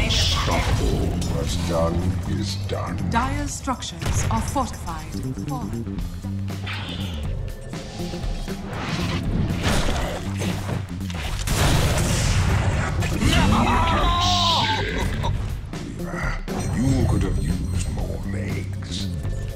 Unstoppable. What's done is done. Dire's structures are fortified. Fallen.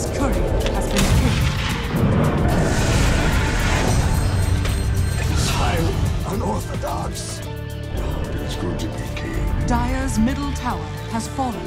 Dire's courier has been killed. Unorthodox. It's good to be king. Dire's middle tower has fallen.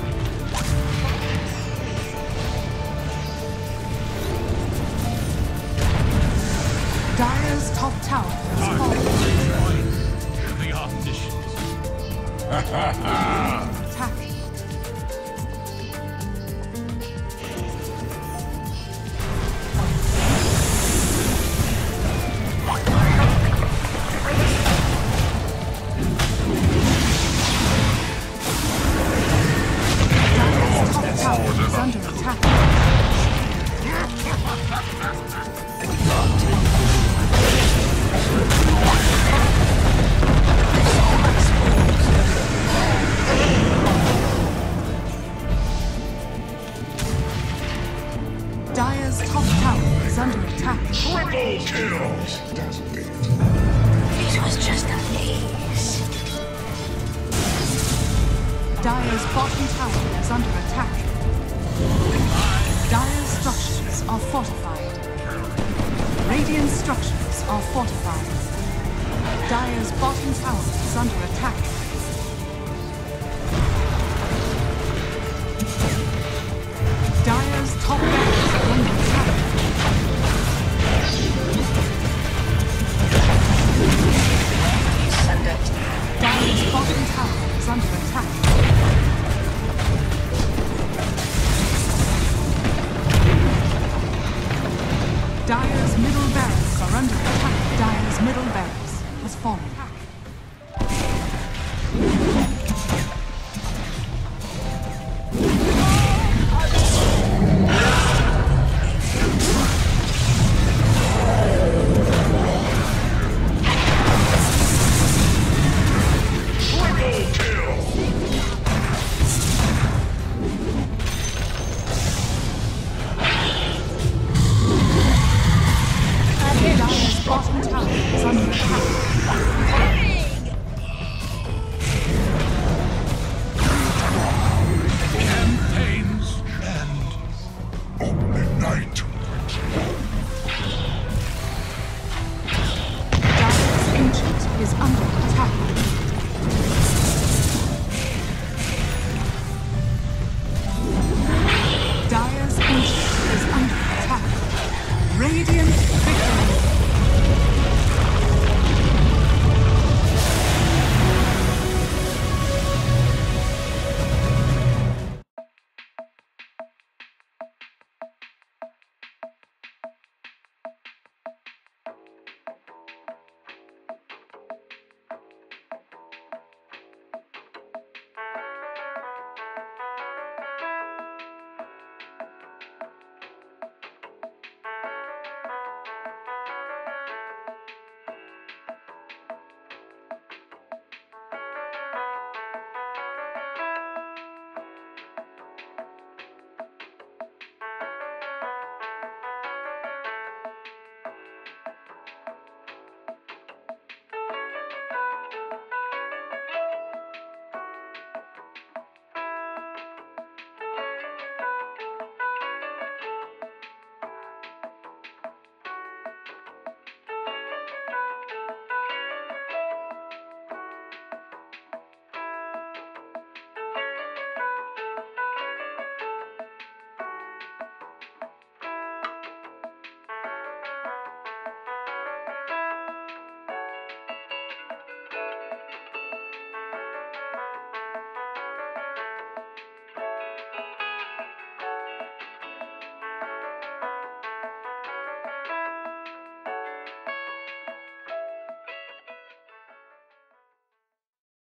Dire's top tower is under attack. Triple kills. It was just a phase. Bottom tower is under attack. Dire's structures are fortified. Radiant structures are fortified. Dire's bottom tower is under attack. Dire's top barracks barracks has is under attack.